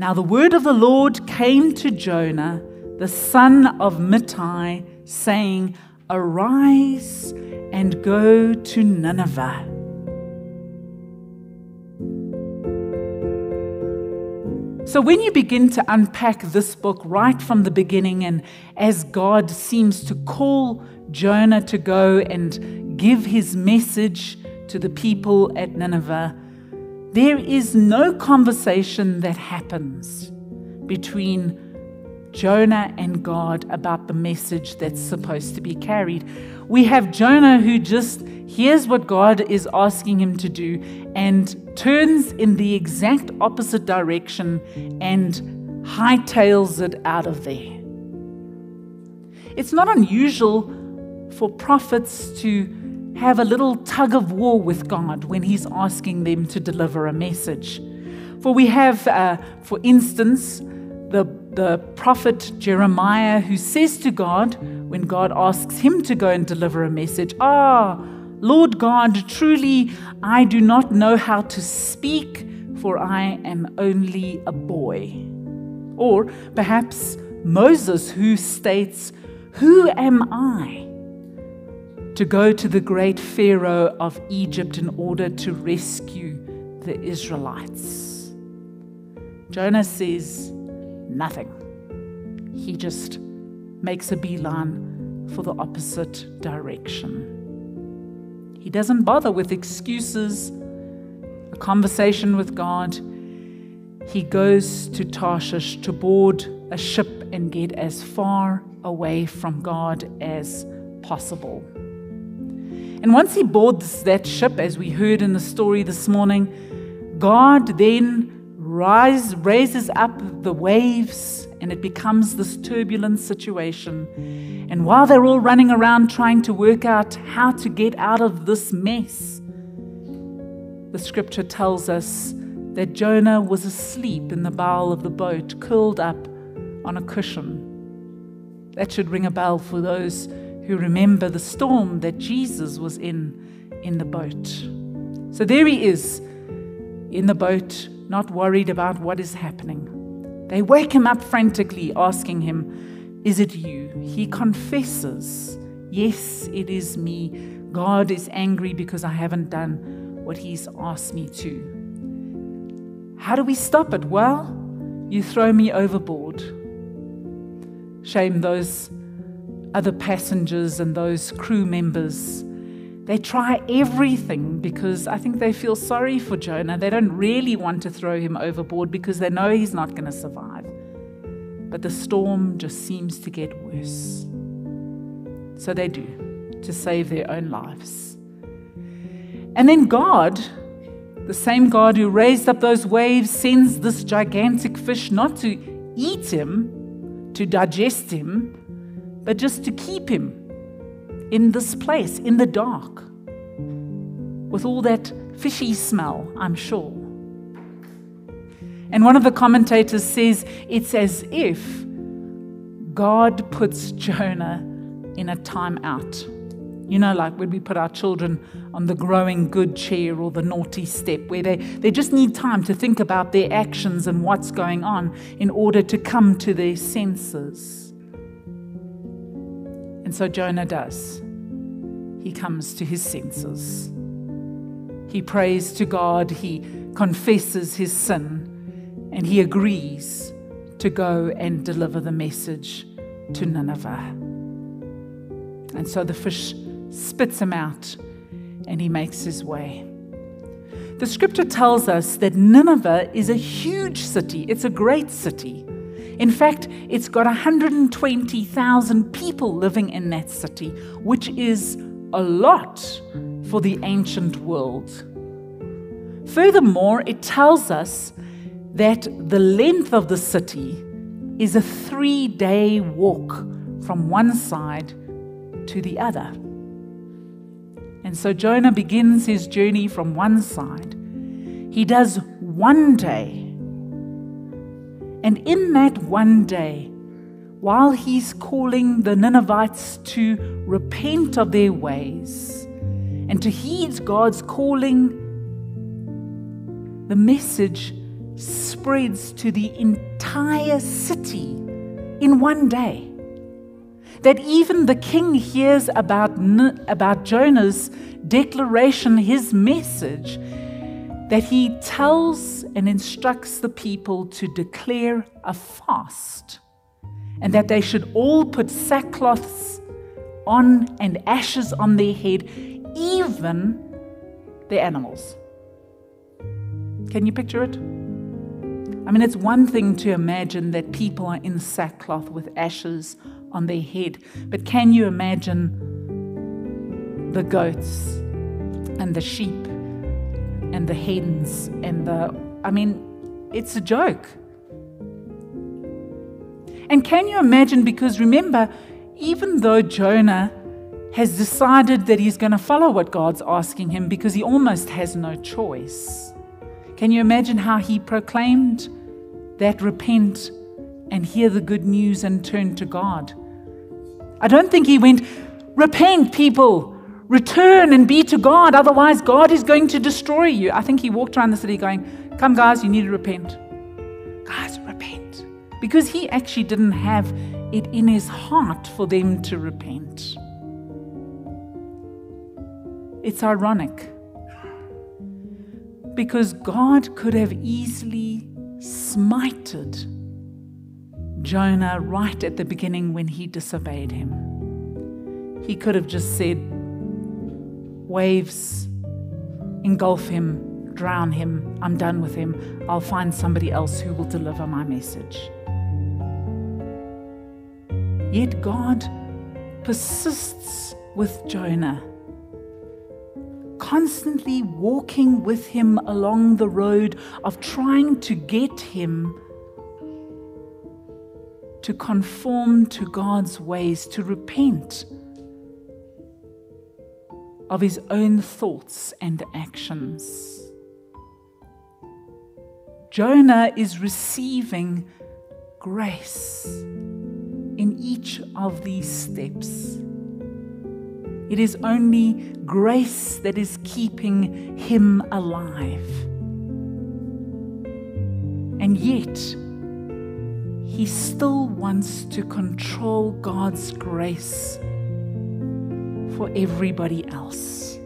Now the word of the Lord came to Jonah, the son of Amittai, saying, Arise and go to Nineveh. So, when you begin to unpack this book right from the beginning, and as God seems to call Jonah to go and give his message to the people at Nineveh, there is no conversation that happens between Jonah and God about the message that's supposed to be carried. We have Jonah who just hears what God is asking him to do and turns in the exact opposite direction and hightails it out of there. It's not unusual for prophets to have a little tug of war with God when He's asking them to deliver a message. For we have, uh, for instance, the, the prophet Jeremiah who says to God, when God asks him to go and deliver a message, Ah, Lord God, truly I do not know how to speak, for I am only a boy. Or perhaps Moses, who states, Who am I? To go to the great Pharaoh of Egypt in order to rescue the Israelites. Jonah says nothing. He just makes a beeline for the opposite direction. He doesn't bother with excuses, a conversation with God. He goes to Tarshish to board a ship and get as far away from God as possible. And once he boards that ship, as we heard in the story this morning, God then rise, raises up the waves and it becomes this turbulent situation. And while they're all running around trying to work out how to get out of this mess, the scripture tells us that Jonah was asleep in the bow of the boat, curled up on a cushion. That should ring a bell for those who remember the storm that Jesus was in in the boat. So there he is in the boat, not worried about what is happening. They wake him up frantically, asking him, Is it you? He confesses, Yes, it is me. God is angry because I haven't done what he's asked me to. How do we stop it? Well, you throw me overboard. Shame those other passengers and those crew members. They try everything because I think they feel sorry for Jonah. They don't really want to throw him overboard because they know he's not going to survive. But the storm just seems to get worse. So they do to save their own lives. And then God, the same God who raised up those waves, sends this gigantic fish not to eat him, to digest him, but just to keep him in this place, in the dark, with all that fishy smell, I'm sure. And one of the commentators says it's as if God puts Jonah in a timeout. You know, like when we put our children on the growing good chair or the naughty step, where they, they just need time to think about their actions and what's going on in order to come to their senses. And so Jonah does. He comes to his senses. He prays to God, he confesses his sin, and he agrees to go and deliver the message to Nineveh. And so the fish spits him out and he makes his way. The scripture tells us that Nineveh is a huge city, it's a great city. In fact, it's got 120,000 people living in that city, which is a lot for the ancient world. Furthermore, it tells us that the length of the city is a three day walk from one side to the other. And so Jonah begins his journey from one side. He does one day and in that one day, while he's calling the Ninevites to repent of their ways and to heed God's calling, the message spreads to the entire city in one day. That even the king hears about, about Jonah's declaration, his message, that he tells and instructs the people to declare a fast and that they should all put sackcloths on and ashes on their head, even the animals. Can you picture it? I mean, it's one thing to imagine that people are in sackcloth with ashes on their head, but can you imagine the goats and the sheep and the hens and the. I mean, it's a joke. And can you imagine? Because remember, even though Jonah has decided that he's going to follow what God's asking him because he almost has no choice. Can you imagine how he proclaimed that repent and hear the good news and turn to God? I don't think he went, Repent, people, return and be to God, otherwise, God is going to destroy you. I think he walked around the city going, Come, guys, you need to repent. Guys, repent. Because he actually didn't have it in his heart for them to repent. It's ironic because God could have easily smited Jonah right at the beginning when he disobeyed him. He could have just said, Waves, engulf him, drown him, I'm done with him, I'll find somebody else who will deliver my message. Yet God persists with Jonah constantly walking with him along the road of trying to get him to conform to God's ways, to repent of his own thoughts and actions. Jonah is receiving grace in each of these steps. It is only grace that is keeping him alive. And yet, he still wants to control God's grace for everybody else.